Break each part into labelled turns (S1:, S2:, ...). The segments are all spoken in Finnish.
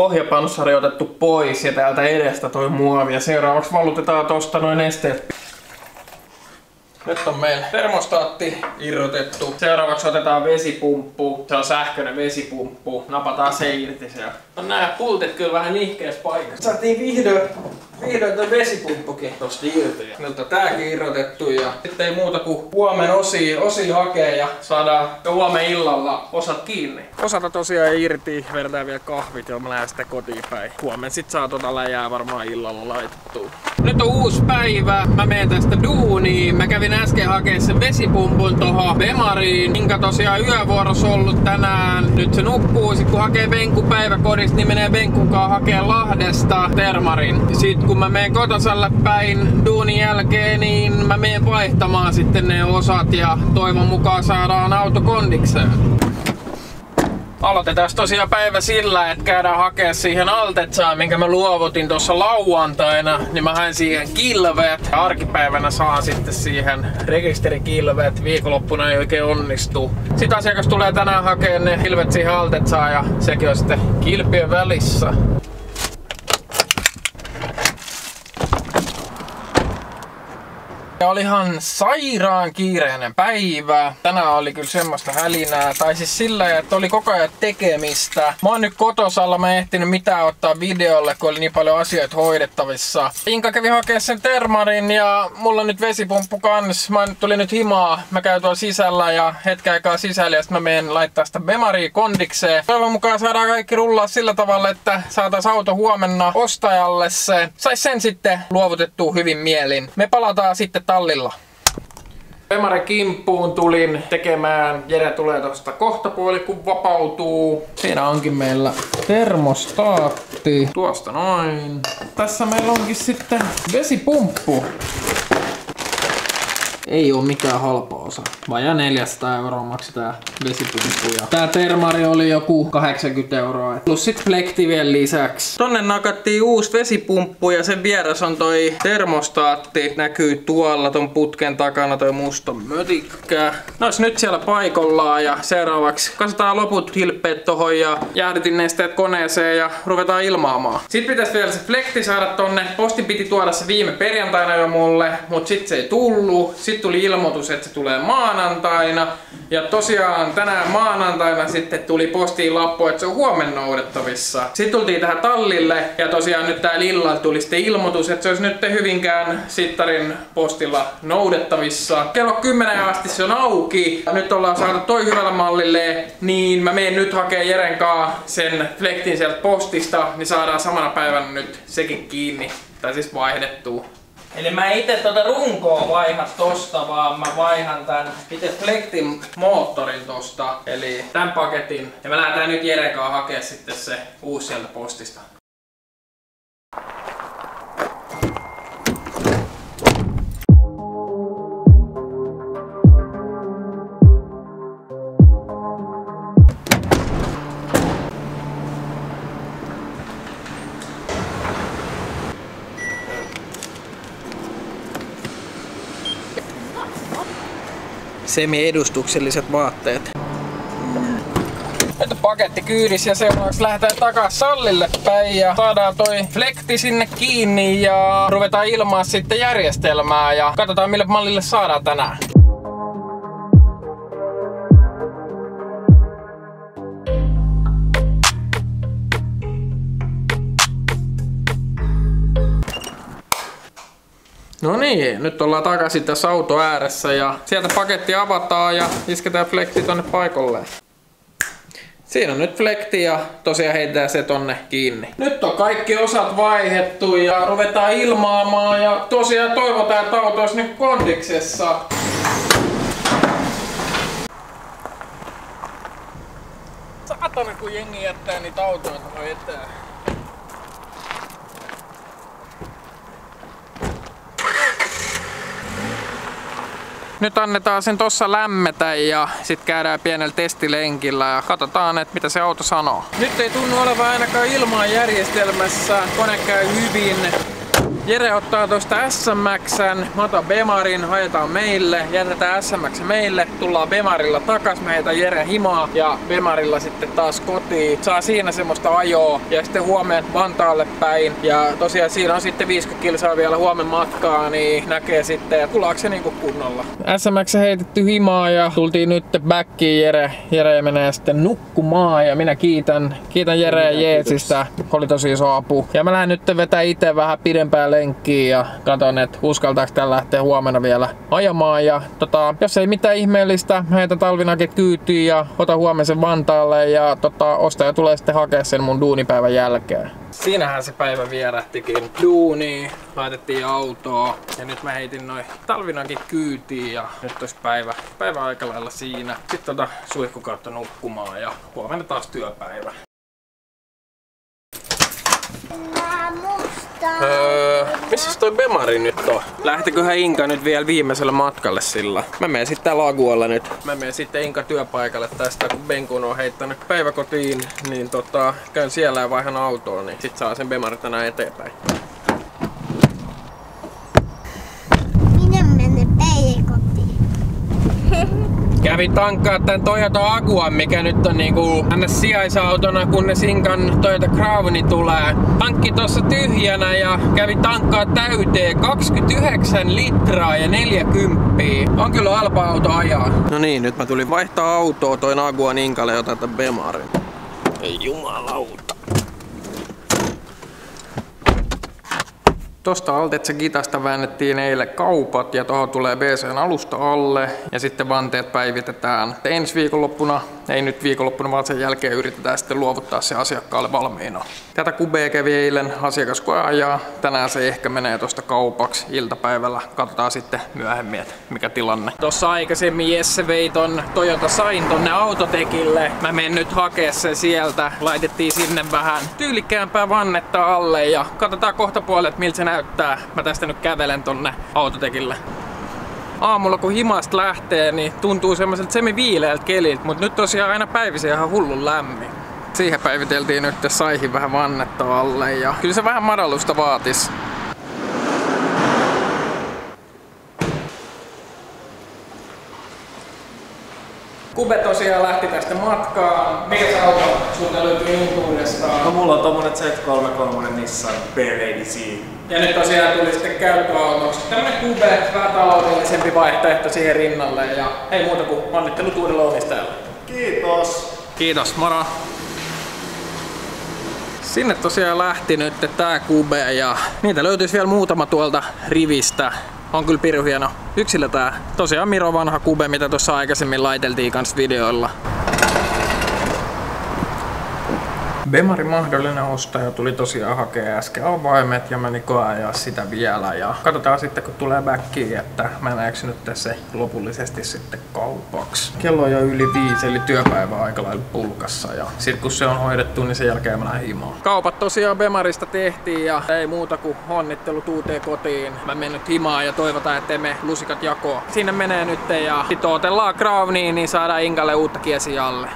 S1: pohjapanssari otettu pois ja täältä edestä toi muovi. Ja seuraavaksi valutetaan tosta noin esteet nyt on meillä termostaatti irrotettu. Seuraavaksi otetaan vesipumppu. Se on sähköinen vesipumppu. Napataan se irti siellä. On nää pultit kyllä vähän nihkees paikassa. Saatiin vihdoin, vihdoin toi vesipumppukin tosta irti. Nyt on tääkin irrotettu ja sitten ei muuta kuin huomen osia, osia hakee ja saadaan jo huomen illalla osat kiinni. Osata tosiaan irti, vedetään vielä kahvit ja mä lähden sitten kotiin päin. Huomen sit saa tota läjää varmaan illalla laitettua. Nyt on uusi päivä. Mä menen tästä duuniin. Mä kävin äsken hakemaan sen vesipumpun tohon Bemariin. Minkä tosiaan yövuorossa ollut tänään. Nyt se nukkuu. Sit kun hakee Venku päiväkodista, niin menee Venkukaan hakee Lahdesta Termarin. Sitten kun mä menen kotosalle päin duunin jälkeen, niin mä menen vaihtamaan sitten ne osat ja toivon mukaan saadaan auto kondikseen. Aloitetaan tosiaan päivä sillä, että käydään hakea siihen Altetsaan, minkä mä luovutin tuossa lauantaina, niin mä hain siihen kilvet. Arkipäivänä saan sitten siihen rekisterikilvet, viikonloppuna ei oikein onnistu. Sitten asiakas tulee tänään hakemaan ne kilvet siihen Altetsaan ja sekin on sitten kilpien välissä. Ja oli ihan sairaan kiireinen päivä. Tänään oli kyllä semmoista hälinää. Tai siis sillä, että oli koko ajan tekemistä. Mä oon nyt kotosalla, mä en ehtinyt mitään ottaa videolle, kun oli niin paljon asioita hoidettavissa. Inka kävi hakemaan sen termarin ja mulla on nyt vesipumppu kans. Mä tuli nyt himaa. Mä käyn tuolla sisällä ja hetken aikaa sisällä ja sitten mä menen laittaa sitä Bemaria kondikseen. Toivon mukaan saadaan kaikki rullaa sillä tavalla, että saatais auto huomenna ostajalle se. Sais sen sitten luovutettua hyvin mielin. Me palataan sitten tallilla. Pemare kimppuun tulin tekemään. Jere tulee tosta kohta puoli kun vapautuu. Siinä onkin meillä termostaatti. Tuosta noin. Tässä meillä onkin sitten vesipumppu. Ei oo mikään halpa osa. Vajaa 400 euroa maksi tää vesipumppu. Ja tää termari oli joku 80 euroa. Plus sit flekti vielä lisäksi. Tonne nakattiin uusi vesipumppu ja sen vieressä on toi termostaatti. Näkyy tuolla ton putken takana toi musta mötikkä. Nois nyt siellä paikallaan ja seuraavaksi kasataan loput hilppeet tohon ja jäähdytin nesteet koneeseen ja ruvetaan ilmaamaan. Sitten pitäisi vielä se flekti saada tonne. Postin piti tuoda se viime perjantaina jo mulle, mut sit se ei tullu. Sitten tuli ilmoitus, että se tulee maanantaina. Ja tosiaan tänään maanantaina sitten tuli postiin lappu, että se on huomenna noudettavissa. Sitten tultiin tähän tallille ja tosiaan nyt täällä illalla tuli sitten ilmoitus, että se olisi nyt Hyvinkään Sittarin postilla noudettavissa. Kello 10 asti se on auki. Ja nyt ollaan saatu toi hyvällä mallille, niin mä menen nyt hakemaan Jeren kaa sen flektin sieltä postista, niin saadaan samana päivänä nyt sekin kiinni. Tai siis vaihdettua. Eli mä itse tuota runkoa vaiha tosta, vaan mä vaihan tän itse Flektin moottorin tosta, eli tän paketin. Ja mä lähdetään nyt Jerekaan hakea sitten se uusi sieltä postista. Semi-edustukselliset vaatteet. Nyt paketti kyydissä ja seuraavaksi lähdetään takas sallille päin ja saadaan toi flekti sinne kiinni ja ruvetaan ilmaa sitten järjestelmää ja katsotaan mille mallille saadaan tänään. No niin, nyt ollaan takaisin tässä auto ääressä ja sieltä paketti avataan ja isketään flekti tonne paikalleen. Siinä on nyt flekti ja tosiaan heitetään se tonne kiinni. Nyt on kaikki osat vaihettu ja ruvetaan ilmaamaan ja tosiaan toivotaan, että auto olisi nyt kondiksessa. Saatana kun jengi jättää niitä autoja eteen. Nyt annetaan sen tossa lämmetä ja sitten käydään pienellä testilenkillä ja katsotaan, että mitä se auto sanoo. Nyt ei tunnu olevan ainakaan ilmaa järjestelmässä. Kone käy hyvin. Jere ottaa tosta SMXn, mä otan Bemarin, haetaan meille, jätetään SMX meille, tullaan Bemarilla takas, mä heitän Jere himaa ja Bemarilla sitten taas kotiin. Saa siinä semmoista ajoa ja sitten huomenna Vantaalle päin. Ja tosiaan siinä on sitten 50 kilsaa vielä huomenna matkaa, niin näkee sitten, että tullaanko se niinku kunnolla. SMX heitetty himaa ja tultiin nyt backiin Jere. Jere menee sitten nukkumaan ja minä kiitän, kiitän Jere ja Jeesistä. Oli tosi iso apu. Ja mä lähden nyt vetää itse vähän pidempää lenkkiä ja katon, että uskaltaako tää lähteä huomenna vielä ajamaan. Ja tota, jos ei mitään ihmeellistä, heitä talvinakit kyytiin ja ota huomisen Vantaalle ja tota, ostaja tulee sitten hakea sen mun duunipäivän jälkeen. Siinähän se päivä vierähtikin. Duuni, laitettiin autoa ja nyt mä heitin noin talvinakin kyytiin ja nyt olisi päivä, päivä aika lailla siinä. Sitten tota suihkukautta nukkumaan ja huomenna taas työpäivä. Öö, missä toi Bemari nyt on? Lähtiköhän Inka nyt vielä viimeiselle matkalle sillä? Mä menen sitten Lagualla nyt. Mä menen sitten Inka työpaikalle tästä, kun Benkun on heittänyt päiväkotiin, niin tota, käyn siellä ja vaihan autoon, niin sit saa sen Bemari tänään eteenpäin.
S2: Minä menen päiväkotiin.
S1: Kävi tankkaa tän Toyota Agua, mikä nyt on niinku tänne sijaisautona, kunnes Inkan Toyota Crowni tulee. Tankki tossa tyhjänä ja kävi tankkaa täyteen 29 litraa ja 40. On kyllä halpa auto ajaa. No niin, nyt mä tulin vaihtaa autoa toin Aguan Inkalle ja otan tän Bemarin. Ei jumalauta. Tosta Altetse Gitasta väännettiin eilen kaupat ja tuohon tulee BCn alusta alle ja sitten vanteet päivitetään. Ensi viikonloppuna, ei nyt viikonloppuna, vaan sen jälkeen yritetään sitten luovuttaa se asiakkaalle valmiina. Tätä kubea kävi eilen ajaa. Tänään se ehkä menee tosta kaupaksi iltapäivällä. Katsotaan sitten myöhemmin, että mikä tilanne. Tossa aikaisemmin Jesse vei ton Toyota Sain tonne autotekille. Mä menen nyt hakea sen sieltä. Laitettiin sinne vähän tyylikkäämpää vannetta alle ja katsotaan kohta puolet miltä se näyttää. Mä tästä nyt kävelen tonne autotekille. Aamulla kun himasta lähtee, niin tuntuu semmoiselta semi-viileältä keliltä, mutta nyt tosiaan aina päivisin ihan hullun lämmin. Siihen päiviteltiin nyt saihin vähän vannetta alle ja kyllä se vähän madallusta vaatis. Kube tosiaan lähti tästä matkaan. Mikä se auto sulta löytyy Intuudestaan?
S3: No mulla on tommonen Z33 Nissan B-Lady
S1: Ja nyt tosiaan tuli sitten käyttöautoksi tämmönen Kube, vähän taloudellisempi vaihtoehto siihen rinnalle. Ja ei muuta kuin onnittelut uudella omistajalle.
S3: Kiitos!
S1: Kiitos, moro! Sinne tosiaan lähti nyt tää Kube ja niitä löytyisi vielä muutama tuolta rivistä. On kyllä piru hieno yksilö tää. Tosiaan Miro vanha Kube, mitä tuossa aikaisemmin laiteltiin kans videoilla. Bemarin mahdollinen ostaja tuli tosiaan hakea äsken avaimet ja meni ajaa sitä vielä. Ja katsotaan sitten kun tulee backiin, että mä en eksynyt se lopullisesti sitten kaupaksi. Kello on jo yli viisi, eli työpäivä on aika lailla pulkassa. Ja sit kun se on hoidettu, niin sen jälkeen mä lähden himaan. Kaupat tosiaan Bemarista tehtiin ja ei muuta kuin onnittelut uuteen kotiin. Mä menen nyt himaan ja toivotaan, että me lusikat jakoa. Sinne menee nyt ja sit otellaan Crowniin, niin saadaan Inkalle uutta kiesiä alle.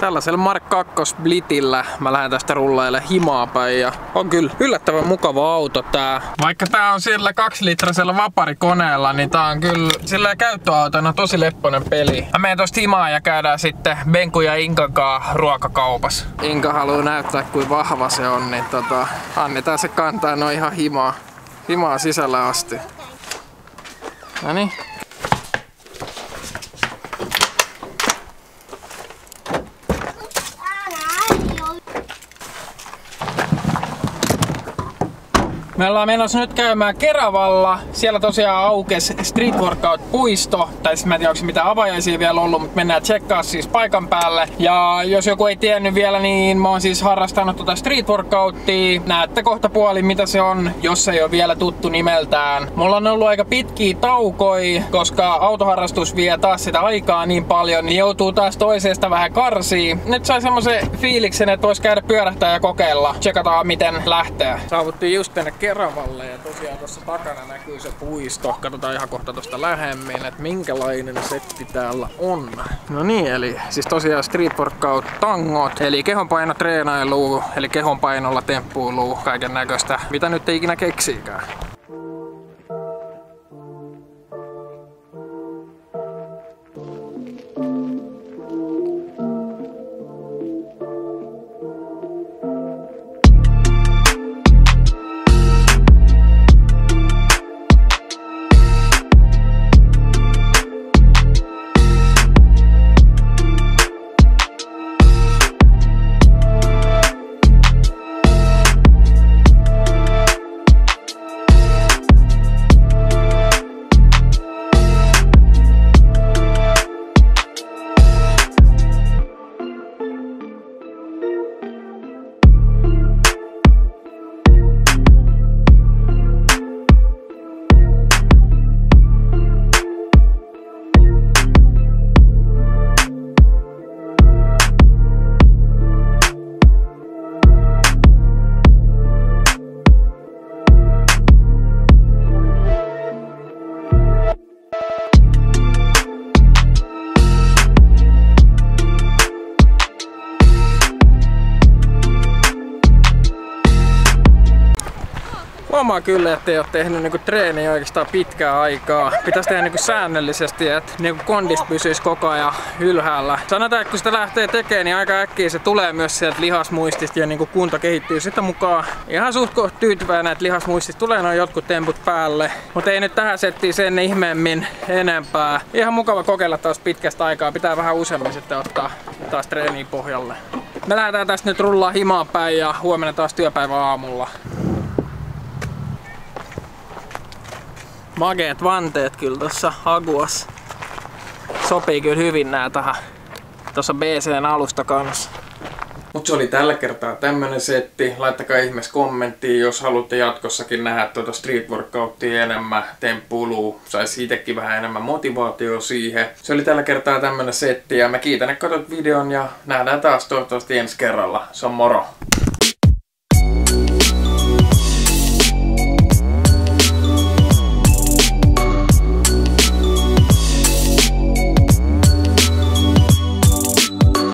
S1: Tällaisella Mark 2 Blitillä mä lähden tästä rullaille himaa päin ja on kyllä yllättävän mukava auto tää. Vaikka tää on sillä 2 litrasella vaparikoneella, niin tää on kyllä sillä käyttöautona tosi lepponen peli. Mä menen tosta himaa ja käydään sitten Benku ja Inkankaa ruokakaupas. Inka haluaa näyttää kuin vahva se on, niin tota, annetaan se kantaa noin ihan himaa, himaa sisällä asti. Noniin. Me ollaan menossa nyt käymään Keravalla. Siellä tosiaan aukes Street Workout-puisto. Tai siis mä en tiedä, onko mitä avajaisia vielä ollut, mutta mennään tsekkaa siis paikan päälle. Ja jos joku ei tiennyt vielä, niin mä oon siis harrastanut tota Street Workouttia. Näette kohta puoli, mitä se on, jos ei ole vielä tuttu nimeltään. Mulla on ollut aika pitkiä taukoi, koska autoharrastus vie taas sitä aikaa niin paljon, niin joutuu taas toisesta vähän karsii. Nyt sai semmoisen fiiliksen, että vois käydä pyörähtää ja kokeilla. Tsekataan miten lähtee. Saavuttiin just tänne Keravalle ja tosiaan tuossa takana näkyy se puisto. Katsotaan ihan kohta tuosta lähemmin, että minkälainen setti täällä on. No niin, eli siis tosiaan street workout tangot, eli kehonpaino treenailu, eli kehonpainolla temppuilu, kaiken näköistä, mitä nyt ei ikinä keksiikään. Huomaa kyllä, että ei ole tehnyt niinku treeniä oikeastaan pitkää aikaa. Pitäisi tehdä niinku säännöllisesti, että niinku kondis pysyisi koko ajan ylhäällä. Sanotaan, että kun sitä lähtee tekemään, niin aika äkkiä se tulee myös sieltä lihasmuistista ja niinku kunto kehittyy sitä mukaan. Ihan suht tyytyväinen, että lihasmuistista tulee noin jotkut temput päälle. Mutta ei nyt tähän settiin sen ihmeemmin enempää. Ihan mukava kokeilla taas pitkästä aikaa. Pitää vähän useammin sitten ottaa taas treeniä pohjalle. Me lähdetään tästä nyt rullaa himaa päin ja huomenna taas työpäivä aamulla. Mageet vanteet kyllä tuossa Aguas. Sopii kyllä hyvin nää tähän tuossa BCn alusta kanssa. Mut se oli tällä kertaa tämmönen setti. Laittakaa ihmeessä kommenttiin, jos haluatte jatkossakin nähdä tuota street workouttia enemmän, temppuilua, saisi itsekin vähän enemmän motivaatio siihen. Se oli tällä kertaa tämmönen setti ja mä kiitän, että katsot videon ja nähdään taas toivottavasti ensi kerralla. Se on moro!